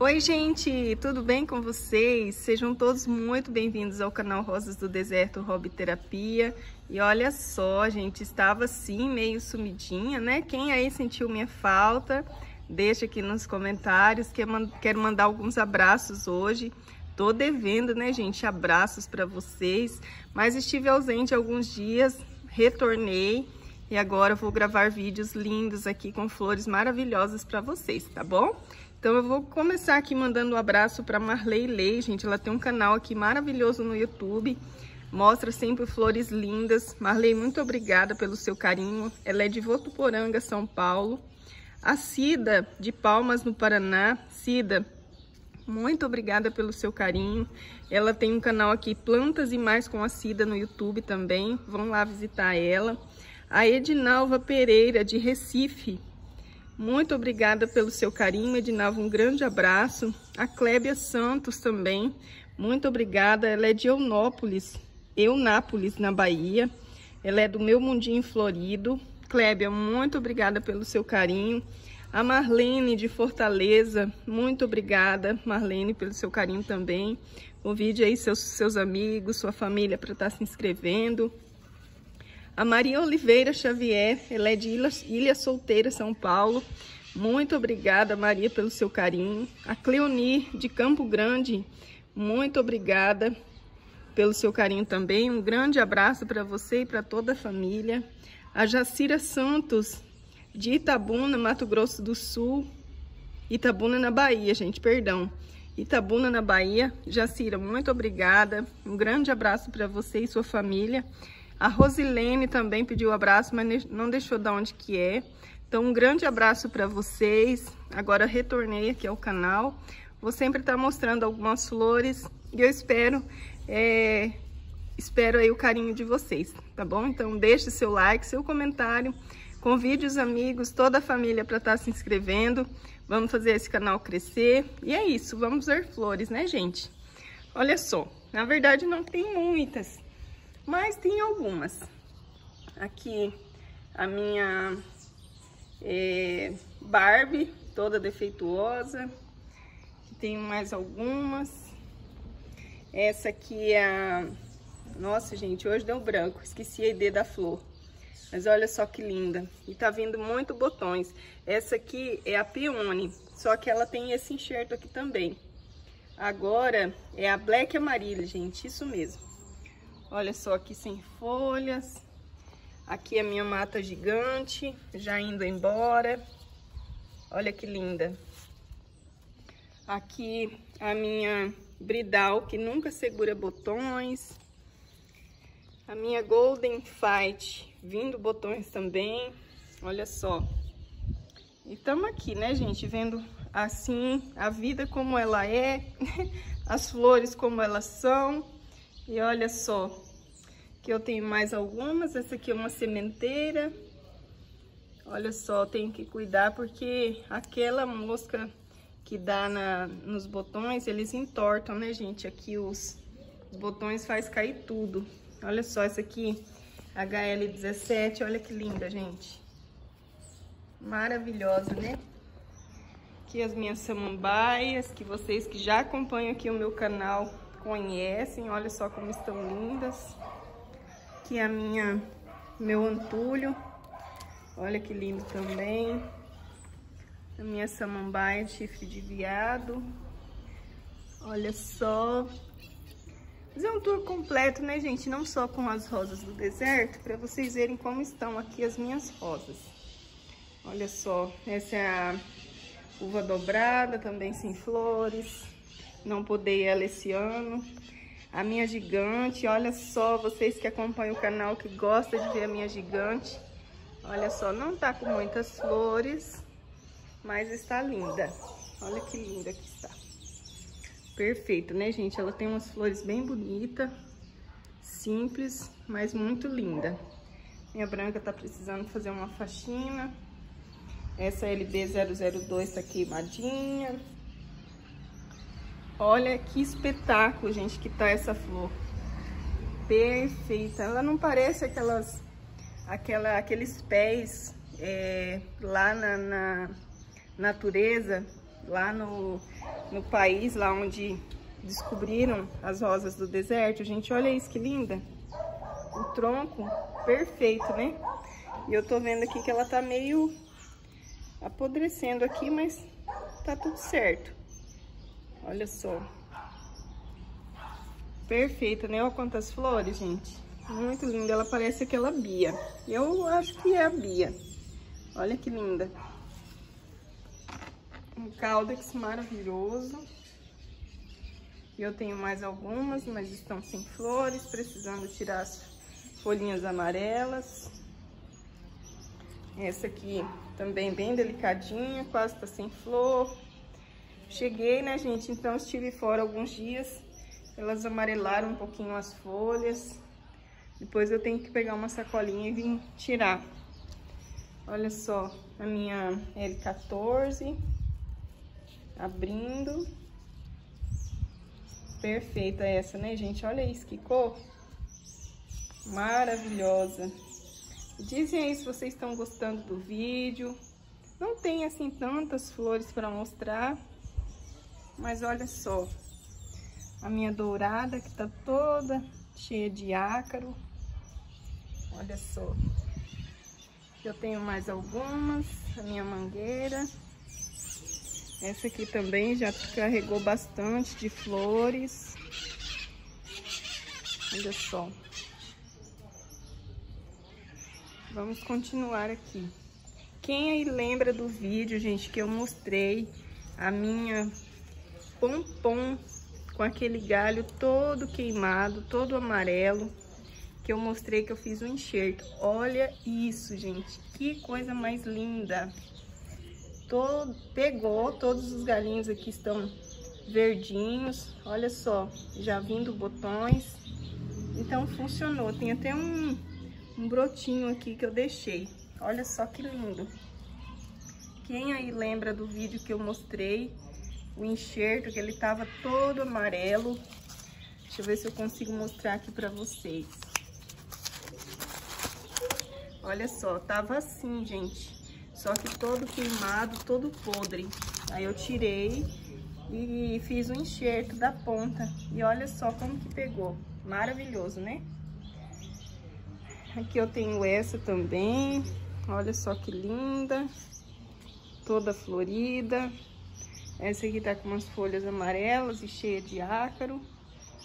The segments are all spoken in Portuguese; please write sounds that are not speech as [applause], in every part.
Oi, gente, tudo bem com vocês? Sejam todos muito bem-vindos ao canal Rosas do Deserto Hobby Terapia. E olha só, gente, estava assim, meio sumidinha, né? Quem aí sentiu minha falta, deixa aqui nos comentários. Quero mandar alguns abraços hoje. Tô devendo, né, gente, abraços para vocês. Mas estive ausente alguns dias, retornei. E agora vou gravar vídeos lindos aqui com flores maravilhosas para vocês, tá bom? Então eu vou começar aqui mandando um abraço para Marley Lei, gente. Ela tem um canal aqui maravilhoso no YouTube. Mostra sempre flores lindas. Marley, muito obrigada pelo seu carinho. Ela é de Votuporanga, São Paulo. A Cida, de Palmas, no Paraná. Cida, muito obrigada pelo seu carinho. Ela tem um canal aqui, Plantas e Mais com a Cida, no YouTube também. Vão lá visitar ela. A Edinalva Pereira, de Recife. Muito obrigada pelo seu carinho, Edinalva. Um grande abraço. A Clébia Santos também. Muito obrigada. Ela é de Eunópolis, Eunápolis, na Bahia. Ela é do Meu Mundinho Florido. Clébia, muito obrigada pelo seu carinho. A Marlene de Fortaleza, muito obrigada, Marlene, pelo seu carinho também. Convide aí seus, seus amigos, sua família para estar tá se inscrevendo. A Maria Oliveira Xavier, ela é de Ilha, Ilha Solteira, São Paulo. Muito obrigada, Maria, pelo seu carinho. A Cleonir, de Campo Grande, muito obrigada pelo seu carinho também. Um grande abraço para você e para toda a família. A Jacira Santos, de Itabuna, Mato Grosso do Sul. Itabuna, na Bahia, gente, perdão. Itabuna, na Bahia. Jacira, muito obrigada. Um grande abraço para você e sua família. A Rosilene também pediu um abraço, mas não deixou de onde que é. Então, um grande abraço para vocês. Agora retornei aqui ao canal. Vou sempre estar tá mostrando algumas flores e eu espero, é, espero aí o carinho de vocês, tá bom? Então, deixe seu like, seu comentário. Convide os amigos, toda a família para estar tá se inscrevendo. Vamos fazer esse canal crescer. E é isso, vamos ver flores, né, gente? Olha só, na verdade não tem muitas, mas tem algumas. Aqui a minha é, Barbie, toda defeituosa. Tem mais algumas. Essa aqui é a... Nossa, gente, hoje deu branco. Esqueci a ideia da flor. Mas olha só que linda. E tá vindo muito botões. Essa aqui é a Peony. Só que ela tem esse enxerto aqui também. Agora é a Black Amarilla, gente. Isso mesmo. Olha só aqui sem folhas. Aqui é a minha mata gigante, já indo embora. Olha que linda. Aqui a minha bridal, que nunca segura botões. A minha Golden Fight, vindo botões também. Olha só. E estamos aqui, né, gente, vendo assim a vida como ela é, [laughs] as flores como elas são. E olha só, que eu tenho mais algumas. Essa aqui é uma sementeira. Olha só, tenho que cuidar porque aquela mosca que dá na, nos botões, eles entortam, né, gente? Aqui os, os botões faz cair tudo. Olha só, essa aqui, HL17, olha que linda, gente. Maravilhosa, né? Aqui as minhas samambaias, que vocês que já acompanham aqui o meu canal conhecem. Olha só como estão lindas. Aqui a minha, meu antulho. Olha que lindo também. A minha samambaia, chifre de viado. Olha só. Fazer um tour completo, né, gente? Não só com as rosas do deserto, para vocês verem como estão aqui as minhas rosas. Olha só, essa é a uva dobrada, também sem flores não podei ela esse ano. A minha gigante, olha só, vocês que acompanham o canal, que gostam de ver a minha gigante. Olha só, não tá com muitas flores, mas está linda. Olha que linda que está. Perfeito, né, gente? Ela tem umas flores bem bonitas, simples, mas muito linda. Minha branca tá precisando fazer uma faxina. Essa LB002 tá queimadinha. Olha que espetáculo, gente, que tá essa flor. Perfeita. Ela não parece aquelas, aquela, aqueles pés é, lá na, na, natureza lá no, no país, lá onde descobriram as rosas do deserto. Gente, olha isso que linda. O tronco perfeito, né? E eu tô vendo aqui que ela tá meio apodrecendo aqui, mas tá tudo certo. Olha só. Perfeita, né? Olha quantas flores, gente. Muito linda. Ela parece aquela Bia. Eu acho que é a Bia. Olha que linda. Um caldex maravilhoso. Eu tenho mais algumas, mas estão sem flores, precisando tirar as folhinhas amarelas. Essa aqui também bem delicadinha, quase tá sem flor. Cheguei, né, gente? Então estive fora alguns dias. Elas amarelaram um pouquinho as folhas. Depois eu tenho que pegar uma sacolinha e vir tirar. Olha só a minha L14 abrindo. Perfeita essa, né, gente? Olha isso, que cor maravilhosa. Dizem aí se vocês estão gostando do vídeo. Não tem, assim, tantas flores para mostrar. Mas olha só. A minha dourada, que tá toda cheia de ácaro. Olha só. Eu tenho mais algumas. A minha mangueira. Essa aqui também já carregou bastante de flores. Olha só. Vamos continuar aqui. Quem aí lembra do vídeo, gente, que eu mostrei a minha pompom com aquele galho todo queimado, todo amarelo, que eu mostrei que eu fiz um enxerto. Olha isso, gente, que coisa mais linda. Todo, pegou, todos os galinhos aqui estão verdinhos, olha só, já vindo botões, então funcionou, tem até um, um brotinho aqui que eu deixei, olha só que lindo. Quem aí lembra do vídeo que eu mostrei, o enxerto, que ele tava todo amarelo, deixa eu ver se eu consigo mostrar aqui pra vocês. Olha só, tava assim, gente. Só que todo queimado, todo podre. Aí eu tirei e fiz o um enxerto da ponta. E olha só como que pegou. Maravilhoso, né? Aqui eu tenho essa também. Olha só que linda. Toda florida. Essa aqui tá com umas folhas amarelas e cheia de ácaro.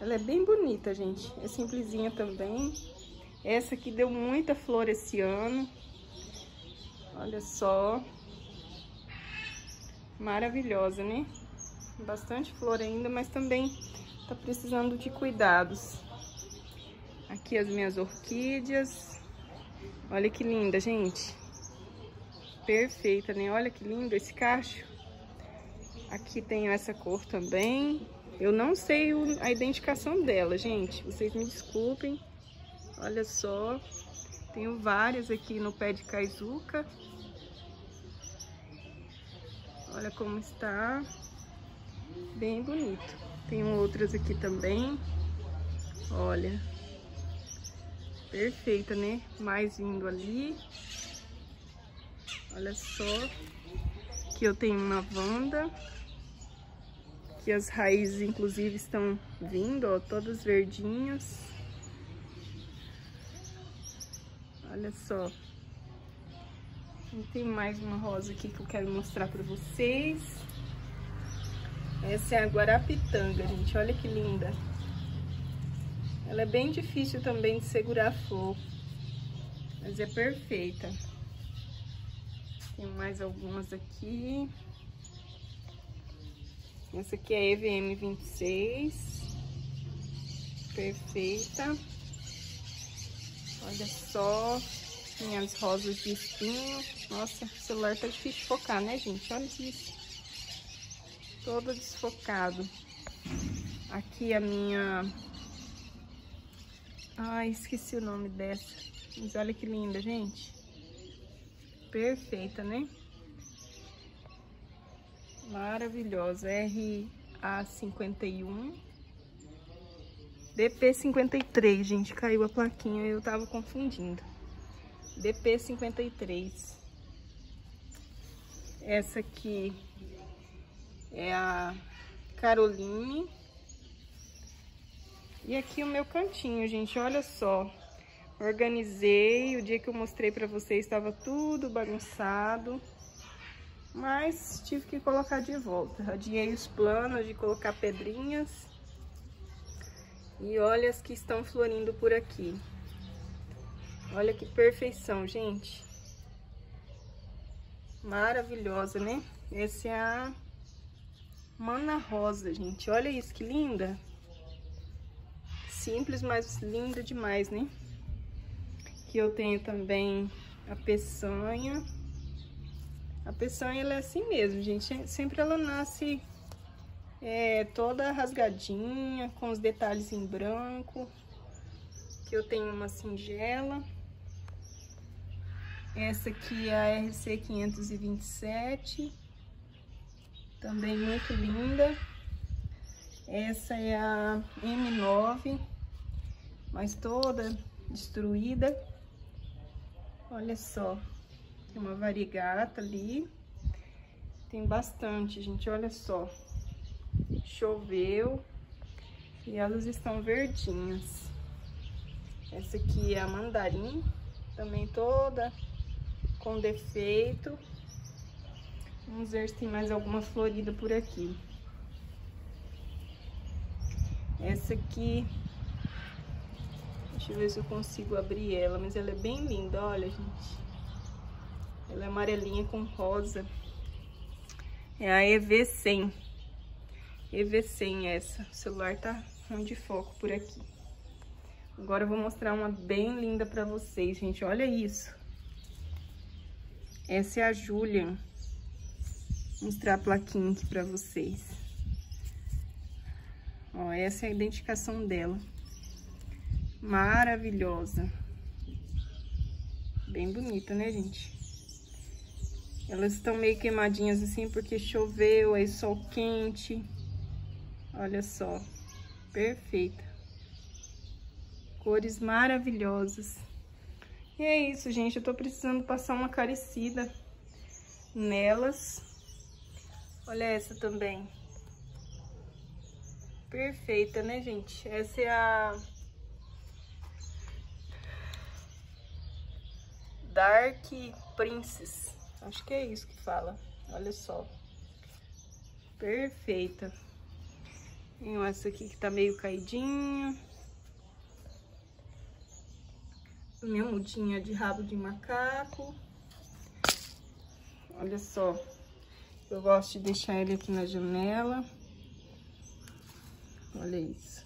Ela é bem bonita, gente. É simplesinha também. Essa aqui deu muita flor esse ano. Olha só. Maravilhosa, né? Bastante flor ainda, mas também tá precisando de cuidados. Aqui as minhas orquídeas. Olha que linda, gente. Perfeita, né? Olha que lindo esse cacho. Aqui tem essa cor também. Eu não sei a identificação dela, gente. Vocês me desculpem. Olha só. Tenho várias aqui no pé de caizuca. Olha como está. Bem bonito. Tem outras aqui também. Olha. Perfeita, né? Mais vindo ali. Olha só. Aqui eu tenho uma vanda. Que as raízes, inclusive, estão vindo, ó, todas verdinhas. Olha só. E tem mais uma rosa aqui que eu quero mostrar pra vocês. Essa é a Guarapitanga, gente. Olha que linda. Ela é bem difícil também de segurar a flor. Mas é perfeita. Tem mais algumas aqui. Essa aqui é EVM 26. Perfeita. Olha só. Minhas rosas de espinho. Nossa, o celular tá difícil de focar, né, gente? Olha isso. Todo desfocado. Aqui a minha... Ai, esqueci o nome dessa. Mas olha que linda, gente. Perfeita, né? Maravilhosa. RA51. DP53, gente. Caiu a plaquinha eu tava confundindo. DP53. Essa aqui é a Caroline. E aqui o meu cantinho, gente, olha só. Organizei, o dia que eu mostrei pra vocês estava tudo bagunçado. Mas tive que colocar de volta. Adiei os planos de colocar pedrinhas. E olha as que estão florindo por aqui. Olha que perfeição, gente. Maravilhosa, né? Essa é a Mana Rosa, gente. Olha isso, que linda. Simples, mas linda demais, né? Aqui eu tenho também a peçanha. A peçanha, ela é assim mesmo, gente. Sempre ela nasce é, toda rasgadinha, com os detalhes em branco. Aqui eu tenho uma singela. Essa aqui é a RC 527. Também muito linda. Essa é a M9, mas toda destruída. Olha só, tem uma variegata ali. Tem bastante, gente, olha só. Choveu e elas estão verdinhas. Essa aqui é a mandarim, também toda com defeito. Vamos ver se tem mais alguma florida por aqui. Essa aqui, deixa eu ver se eu consigo abrir ela, mas ela é bem linda, olha, gente. Ela é amarelinha com rosa. É a EV100. EV100 essa. O celular tá ruim de foco por aqui. Agora eu vou mostrar uma bem linda pra vocês, gente. Olha isso. Essa é a Julian. Vou mostrar a plaquinha aqui pra vocês. Ó, essa é a identificação dela. Maravilhosa. Bem bonita, né, gente? Elas estão meio queimadinhas assim porque choveu, aí sol quente. Olha só. Perfeita. Cores maravilhosas. E é isso, gente. Eu tô precisando passar uma carecida nelas. Olha essa também. Perfeita, né, gente? Essa é a... Dark Princess. Acho que é isso que fala. Olha só. Perfeita. Tem essa aqui que tá meio caidinha. minha mudinha de rabo de macaco. Olha só, eu gosto de deixar ele aqui na janela. Olha isso.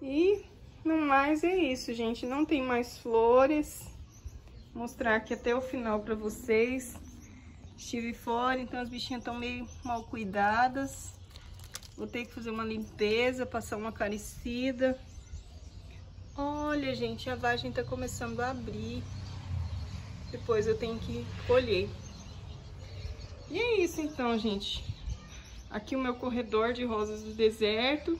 E no mais é isso, gente. Não tem mais flores. Mostrar aqui até o final pra vocês. Estive fora, então as bichinhas estão meio mal cuidadas. Vou ter que fazer uma limpeza, passar uma acaricida. Olha, gente, a vagem tá começando a abrir. Depois eu tenho que colher. E é isso então, gente. Aqui o meu corredor de rosas do deserto.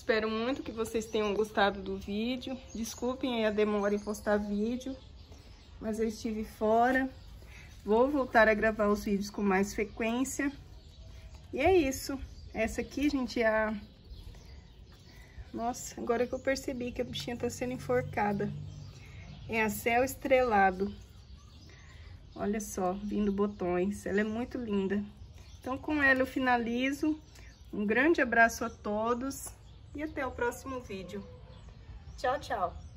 Espero muito que vocês tenham gostado do vídeo. Desculpem a demora em postar vídeo, mas eu estive fora. Vou voltar a gravar os vídeos com mais frequência. E é isso. Essa aqui, gente, é a nossa, agora que eu percebi que a bichinha tá sendo enforcada. É a céu estrelado. Olha só, vindo botões. Ela é muito linda. Então, com ela eu finalizo. Um grande abraço a todos e até o próximo vídeo. Tchau, tchau.